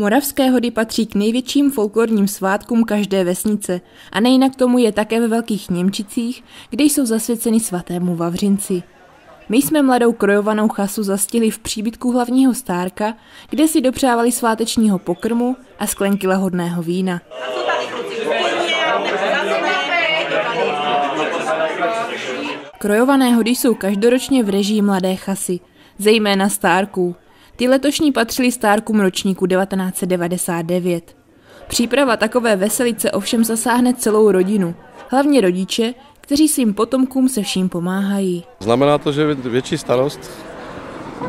Moravské hody patří k největším folklorním svátkům každé vesnice a nejinak tomu je také ve Velkých Němčicích, kde jsou zasvěceny svatému Vavřinci. My jsme mladou krojovanou chasu zastihli v příbytku hlavního stárka, kde si dopřávali svátečního pokrmu a sklenky lahodného vína. Krojované hody jsou každoročně v režii mladé chasy, zejména stárků. Ty letošní patřily stárkům ročníku 1999. Příprava takové veselice ovšem zasáhne celou rodinu, hlavně rodiče, kteří svým potomkům se vším pomáhají. Znamená to, že větší starost.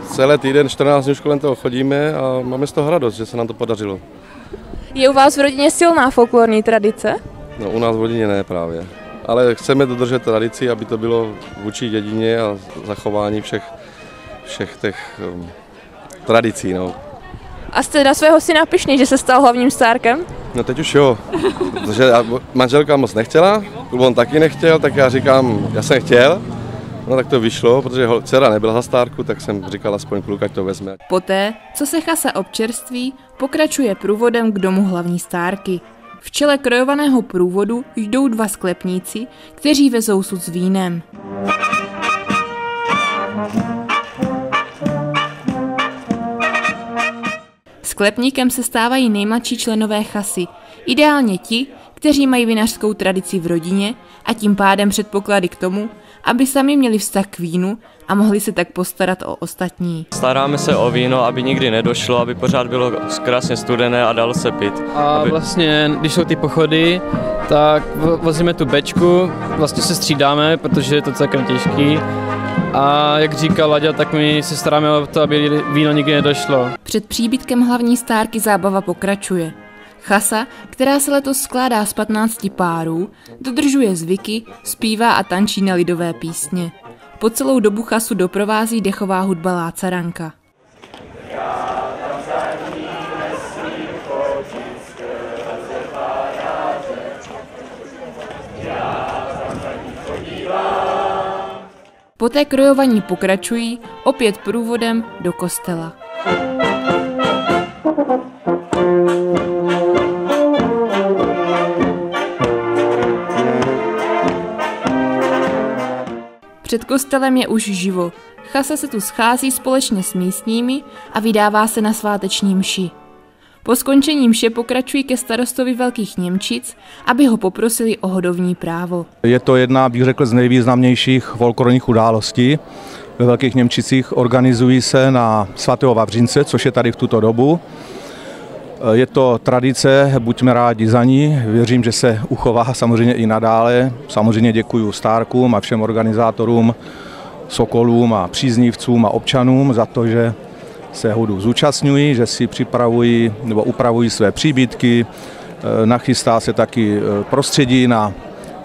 Celý týden, 14 dní už kolem toho chodíme a máme z toho radost, že se nám to podařilo. Je u vás v rodině silná folklorní tradice? No u nás v rodině ne právě. Ale chceme dodržet tradici, aby to bylo vůči dědině a zachování všech, všech těch um, tradicí. No. A jste na svého syna pišný, že se stal hlavním stárkem? No teď už jo, protože manželka moc nechtěla, on taky nechtěl, tak já říkám, já jsem chtěl, No tak to vyšlo, protože dcera nebyla za stárku, tak jsem říkal aspoň kluk, ať to vezme. Poté, co se chasa občerství, pokračuje průvodem k domu hlavní stárky. V čele krojovaného průvodu jdou dva sklepníci, kteří vezou sud s vínem. Sklepníkem se stávají nejmladší členové chasy, ideálně ti, kteří mají vinařskou tradici v rodině a tím pádem předpoklady k tomu, aby sami měli vztah k vínu a mohli se tak postarat o ostatní. Staráme se o víno, aby nikdy nedošlo, aby pořád bylo krásně studené a dalo se pít. A aby... vlastně, když jsou ty pochody, tak vozíme tu bečku, vlastně se střídáme, protože je to celkem těžký. A jak říká Laďa, tak my se staráme o to, aby víno nikdy nedošlo. Před příbytkem hlavní stárky zábava pokračuje. Chasa, která se letos skládá z 15 párů, dodržuje zvyky, zpívá a tančí na lidové písně. Po celou dobu chasu doprovází dechová hudba Lácaranka. Poté krojovaní pokračují opět průvodem do kostela. Před kostelem je už živo. Chasa se tu schází společně s místními a vydává se na sváteční mši. Po skončení mše pokračují ke starostovi Velkých Němčic, aby ho poprosili o hodovní právo. Je to jedna, bych řekl, z nejvýznamnějších folklorních událostí. Ve Velkých Němčicích organizují se na svatého Vavřince, což je tady v tuto dobu. Je to tradice, buďme rádi za ní, věřím, že se uchová samozřejmě i nadále. Samozřejmě děkuji stárkům a všem organizátorům, sokolům a příznivcům a občanům za to, že se hodu zúčastňují, že si připravují nebo upravují své příbytky, nachystá se taky prostředí na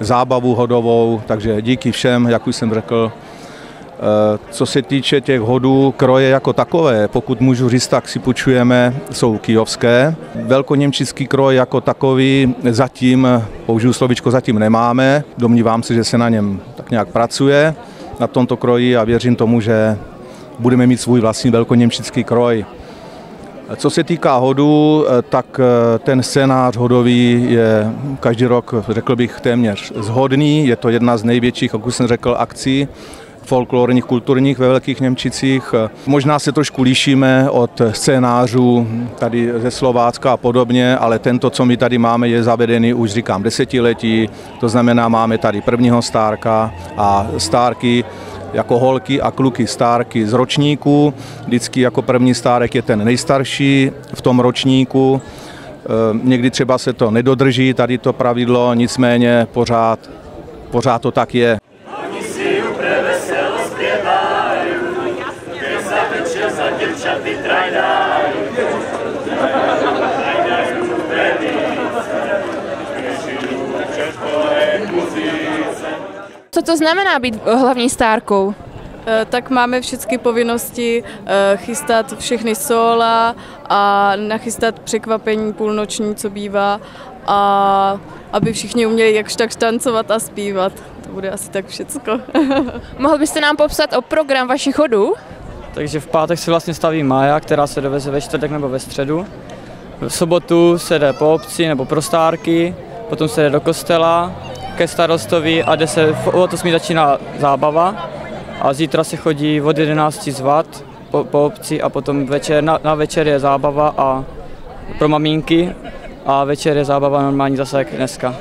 zábavu hodovou, takže díky všem, jak už jsem řekl, Eh, co se týče těch hodů, kroje jako takové, pokud můžu říct, tak si půjčujeme, jsou kijovské. Velkoněmčický kroj jako takový zatím, použiju slovičko, zatím nemáme. Domnívám se, že se na něm tak nějak pracuje, na tomto kroji a věřím tomu, že budeme mít svůj vlastní velkoněmčický kroj. Co se týká hodu, eh, tak eh, ten scénář hodový je každý rok, řekl bych, téměř zhodný. Je to jedna z největších, jak už jsem řekl, akcí folklorních, kulturních ve Velkých Němčicích. Možná se trošku líšíme od scénářů tady ze Slovácka a podobně, ale tento, co my tady máme, je zavedený už říkám desetiletí, to znamená, máme tady prvního stárka a stárky jako holky a kluky stárky z ročníku. Vždycky jako první stárek je ten nejstarší v tom ročníku. E, někdy třeba se to nedodrží, tady to pravidlo, nicméně pořád, pořád to tak je. Co to znamená být hlavní stárkou? Eh, tak máme všechny povinnosti eh, chystat všechny sola a nachystat překvapení půlnoční, co bývá a aby všichni uměli jakž tak tancovat a zpívat. To bude asi tak všecko. Mohl byste nám popsat o program vašich chodů? Takže v pátek se vlastně staví mája, která se doveze ve čtvrtek nebo ve středu. V sobotu se jde po obci nebo pro stárky, potom se jde do kostela ke starostovi a jde se, od 8 začíná zábava a zítra se chodí od 11 zvat po, po obci a potom večer, na, na večer je zábava a pro maminky a večer je zábava normální zase jak dneska.